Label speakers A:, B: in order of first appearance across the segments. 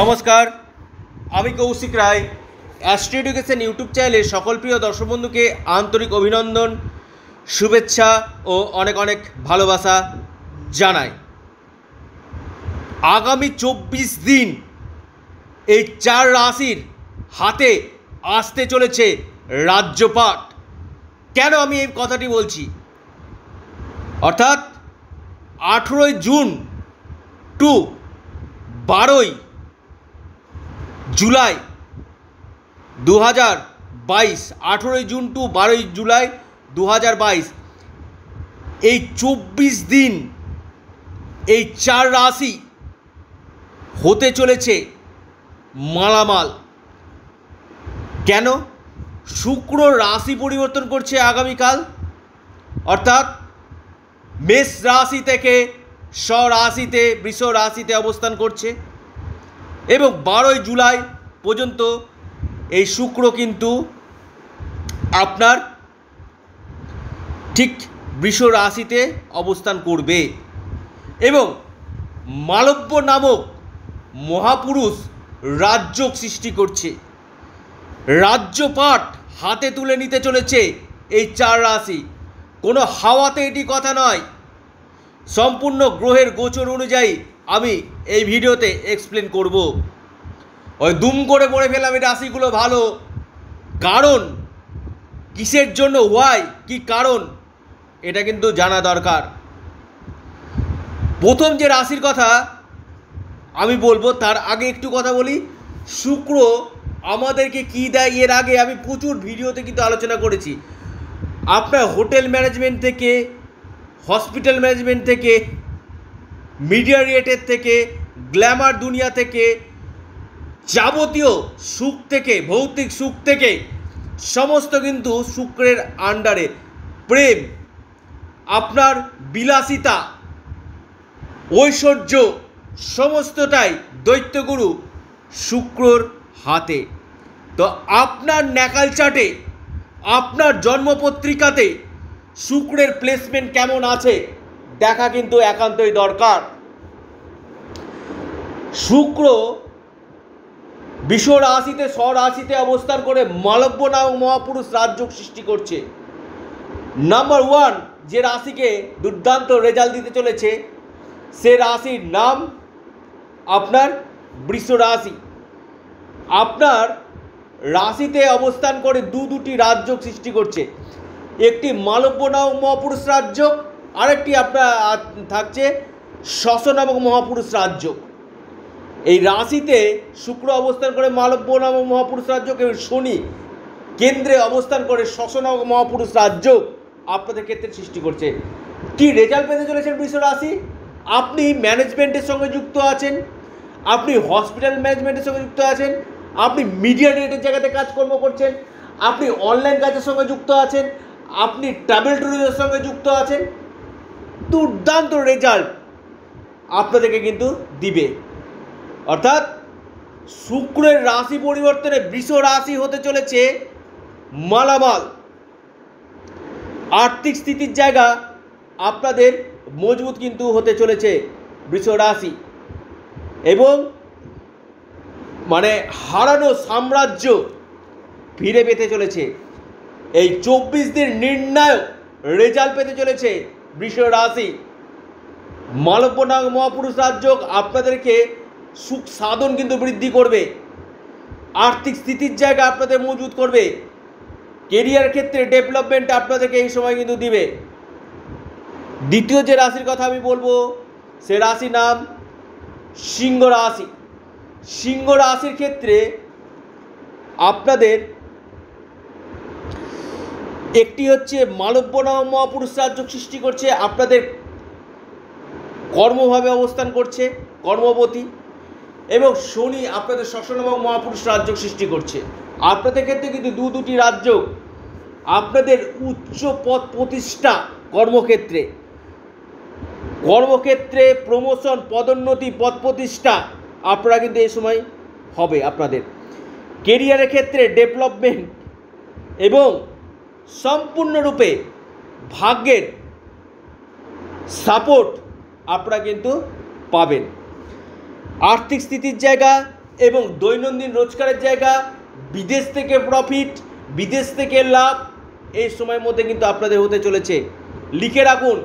A: নমস্কার, আমি কৌশিক রায়। অ্যাস্ট্রি এডুকেশন ইউটিউব চ্যানেলে সকল প্রিয় দর্শক বন্ধুকে আন্তরিক অভিনন্দন, শুভেচ্ছা ও অনেক অনেক ভালোবাসা জানাই। আগামী চব্বিশ দিন এই চার রাশির হাতে আসতে চলেছে রাজ্যপাট। কেন আমি এই কথাটি বলছি? অর্থাৎ আঠেরোই জুন টু বারোই জুলাই দু হাজার বাইশ, আঠেরোই জুন টু বারোই জুলাই দু হাজার বাইশ। এই চব্বিশ দিন, এই চার রাশি হতে চলেছে মালামাল। কেন? শুক্র রাশি পরিবর্তন করছে আগামীকাল। অর্থাৎ মেষ রাশি থেকে স্বরাশিতে বৃষ রাশিতে অবস্থান করছে। এবং বারোই জুলাই পর্যন্ত এই শুক্র কিন্তু আপনার ঠিক বৃষ রাশিতে অবস্থান করবে। এবং মালব্য নামক মহাপুরুষ রাজ্য সৃষ্টি করছে। রাজ্যপাট হাতে তুলে নিতে চলেছে এই চার রাশি। কোনো হাওয়াতে এটি কথা নয়। সম্পূর্ণ গ্রহের গোচর অনুযায়ী আমি এই ভিডিওতে এক্সপ্লেন করব। ওই দুম করে পড়ে ফেলাম এই রাশিগুলো ভালো। কারণ? কিসের জন্য? হোয়াই কি কারণ? এটা কিন্তু জানা দরকার। প্রথম যে রাশির কথা আমি বলব, তার আগে একটু কথা বলি। শুক্র আমাদেরকে কি দেয়? এর আগে আমি প্রচুর ভিডিওতে কিন্তু আলোচনা করেছি। আপনার হোটেল ম্যানেজমেন্ট থেকে, হসপিটাল ম্যানেজমেন্ট থেকে মিডিয়া রিয়েটের থেকে, গ্ল্যামার দুনিয়া থেকে, যাবতীয় সুখ থেকে, ভৌতিক সুখ থেকে, সমস্ত কিন্তু শুক্রের আন্ডারে। প্রেম, আপনার বিলাসিতা, ঐশ্বর্য, সমস্তটাই দৈত্যগুরু শুক্রর হাতে। তো আপনার ন্যাকাল চাটে আপনার জন্মপত্রিকাতে শুক্রের প্লেসমেন্ট কেমন আছে, দেখা কিন্তু একান্তই দরকার। শুক্র বিশ্ব রাশিতে স্বরাশিতে অবস্থান করে মালব্য নামক মহাপুরুষ রাজ্য সৃষ্টি করছে। নাম্বার ওয়ান যে রাশিকে দুর্দান্ত রেজাল্ট দিতে চলেছে, সে রাশির নাম আপনার বৃষ রাশি আপনার রাশিতে অবস্থান করে দু দুটি রাজ্য সৃষ্টি করছে। একটি মালব্য নামক মহাপুরুষ রাজ্য আরেকটি আপনার থাকছে শশ নামক মহাপুরুষ রাজ্য এই রাশিতে শুক্র অবস্থান করে মালব্য নামক মহাপুরুষ রাজ্য শনি কেন্দ্রে অবস্থান করে শশ মহাপুরুষ রাজ্য আপনাদের ক্ষেত্রে সৃষ্টি করছে। কি রেজাল্ট পেতে চলেছেন বৃষ রাশি? আপনি ম্যানেজমেন্টের সঙ্গে যুক্ত আছেন, আপনি হসপিটাল ম্যানেজমেন্টের সঙ্গে যুক্ত আছেন, আপনি মিডিয়া রিলেটেড জায়গাতে কাজকর্ম করছেন, আপনি অনলাইন কাজের সঙ্গে যুক্ত আছেন, আপনি ট্রাভেল ট্যুরিজমের সঙ্গে যুক্ত আছেন, দুর্দান্ত রেজাল্ট আপনাদেরকে কিন্তু দিবে। অর্থাৎ শুক্রের রাশি পরিবর্তনে বৃষ রাশি হতে চলেছে মালামাল। আর্থিক স্থিতির জায়গা আপনাদের মজবুত কিন্তু হতে চলেছে বৃষ রাশি। এবং মানে হারানো সাম্রাজ্য ফিরে পেতে চলেছে। এই চব্বিশ দিন নির্ণায়ক রেজাল্ট পেতে চলেছে বৃষ রাশি। মালব্যনাগ মহাপুরুষ রাজ্য আপনাদেরকে সুখ সাধন কিন্তু বৃদ্ধি করবে। আর্থিক স্থিতির জায়গা আপনাদের মজবুত করবে। কেরিয়ার ক্ষেত্রে ডেভেলপমেন্ট আপনাদেরকে এই সময় কিন্তু দিবে। দ্বিতীয় যে রাশির কথা আমি বলব, সে রাশি নাম সিংহ রাশি। সিংহ রাশির ক্ষেত্রে আপনাদের একটি হচ্ছে মালব্য মহাপুরুষ রাজ্য সৃষ্টি করছে, আপনাদের কর্মভাবে অবস্থান করছে কর্মবতী এবং শনি আপনাদের শশনমক মহাপুরুষ রাজ্য সৃষ্টি করছে। আপনাদের ক্ষেত্রে কিন্তু দু দুটি রাজ্য আপনাদের উচ্চ পদ প্রতিষ্ঠা কর্মক্ষেত্রে। কর্মক্ষেত্রে প্রমোশন পদোন্নতি, পদ প্রতিষ্ঠা আপনারা কিন্তু এই সময় হবে আপনাদের। কেরিয়ারের ক্ষেত্রে ডেভেলপমেন্ট এবং সম্পূর্ণরূপে ভাগ্যের সাপোর্ট আপনারা কিন্তু পাবেন। আর্থিক স্থিতির জায়গা এবং দৈনন্দিন রোজগারের জায়গা, বিদেশ থেকে প্রফিট বিদেশ থেকে লাভ, এই সময়ের মধ্যে কিন্তু আপনাদের হতে চলেছে। লিখে রাখুন,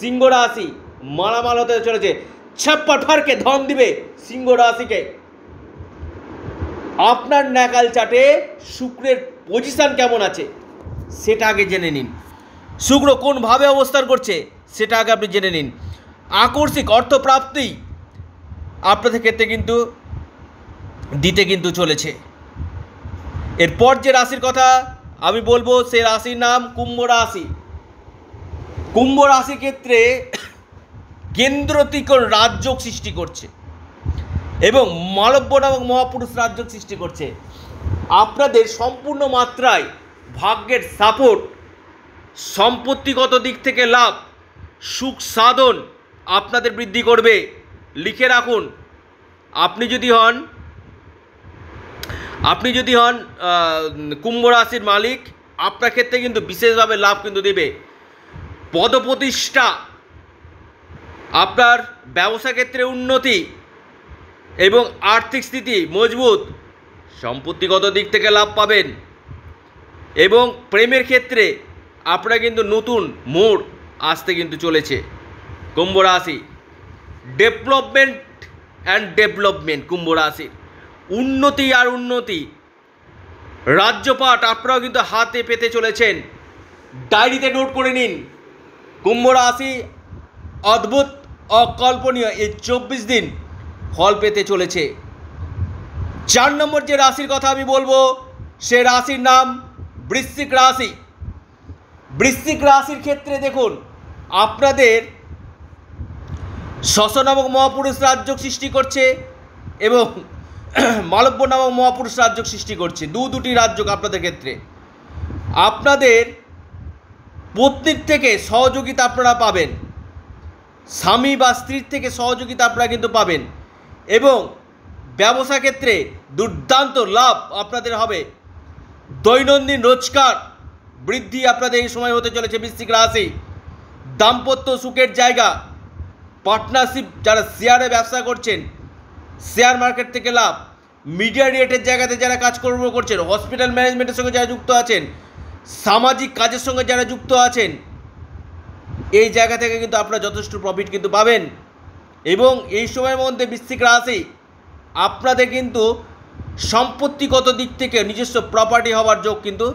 A: সিংহ রাশি মালামাল হতে চলেছে। ছাপ্পা ঠারকে ধন দিবে সিংহ রাশিকে। আপনার ন্যাকাল চাটে শুক্রের পজিশন কেমন আছে? সেটা আগে জেনে নিন। শুক্র কোনভাবে অবস্থান করছে, সেটা আগে আপনি জেনে নিন। আকস্মিক অর্থপ্রাপ্তি আপনাদের ক্ষেত্রে কিন্তু দিতে কিন্তু চলেছে। এরপর যে রাশির কথা আমি বলব, সে রাশির নাম কুম্ভ রাশি। কুম্ভ রাশি ক্ষেত্রে কেন্দ্রতিকর রাজযোগ সৃষ্টি করছে এবং মালব্য নামক মহাপুরুষ রাজযোগ সৃষ্টি করছে। আপনাদের সম্পূর্ণ মাত্রায় ভাগ্যের সাপোর্ট সম্পত্তিগত দিক থেকে লাভ, সুখ সাধন আপনাদের বৃদ্ধি করবে। লিখে রাখুন। আপনি যদি হন, আপনি যদি হন কুম্ভ রাশির মালিক, আপনার ক্ষেত্রে কিন্তু বিশেষভাবে লাভ কিন্তু দেবে। পদপ্রতিষ্ঠা আপনার ব্যবসা ক্ষেত্রে উন্নতি এবং আর্থিক স্থিতি মজবুত, সম্পত্তিগত দিক থেকে লাভ পাবেন। এবং প্রেমের ক্ষেত্রে আপনারা কিন্তু নতুন মোড় আসতে কিন্তু চলেছে। কুম্ভ রাশি ডেভেলপমেন্ট অ্যান্ড ডেভেলপমেন্ট কুম্ভ রাশির উন্নতি আর উন্নতি। রাজ্যপাট, আপনারাও কিন্তু হাতে পেতে চলেছেন। ডায়েরিতে নোট করে নিন। কুম্ভ রাশি অদ্ভুত, অকল্পনীয় এই চব্বিশ দিন ফল পেতে চলেছে। চার নম্বর যে রাশির কথা আমি বলব, সে রাশির নাম বৃশ্চিক রাশি। বৃশ্চিক রাশির ক্ষেত্রে দেখুন, আপনাদের শশ নামক মহাপুরুষ রাজ্য সৃষ্টি করছে এবং মালব্য নামক মহাপুরুষ রাজ্য সৃষ্টি করছে। দু দুটি রাজ্য আপনাদের ক্ষেত্রে। আপনাদের পত্নীর থেকে সহযোগিতা আপনারা পাবেন। স্বামী বা স্ত্রীর থেকে সহযোগিতা আপনারা কিন্তু পাবেন। এবং ব্যবসা ক্ষেত্রে দুর্দান্ত লাভ আপনাদের হবে। দৈনন্দিন রোজগার বৃদ্ধি আপনাদের এই সময় হতে চলেছে বৃশ্চিক রাশি। দাম্পত্য সুখের জায়গা পার্টনারশিপ যারা শেয়ারে ব্যবসা করছেন, শেয়ার মার্কেট থেকে লাভ মিডিয়া রেটের জায়গাতে যারা কাজকর্ম করছেন হসপিটাল ম্যানেজমেন্টের সঙ্গে যারা যুক্ত আছেন, সামাজিক কাজের সঙ্গে যারা যুক্ত আছেন, এই জায়গা থেকে কিন্তু আপনারা যথেষ্ট প্রফিট কিন্তু পাবেন। এবং এই সময়ের মধ্যে বৃশ্চিক রাশি, আপনাদের কিন্তু সম্পত্তিগত দিক থেকে নিজস্ব প্রপার্টি হওয়ার যোগ কিন্তু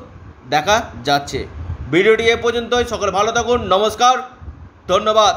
A: দেখা যাচ্ছে। ভিডিওটি এ পর্যন্তই, সকলে ভালো থাকুন, নমস্কার, ধন্যবাদ।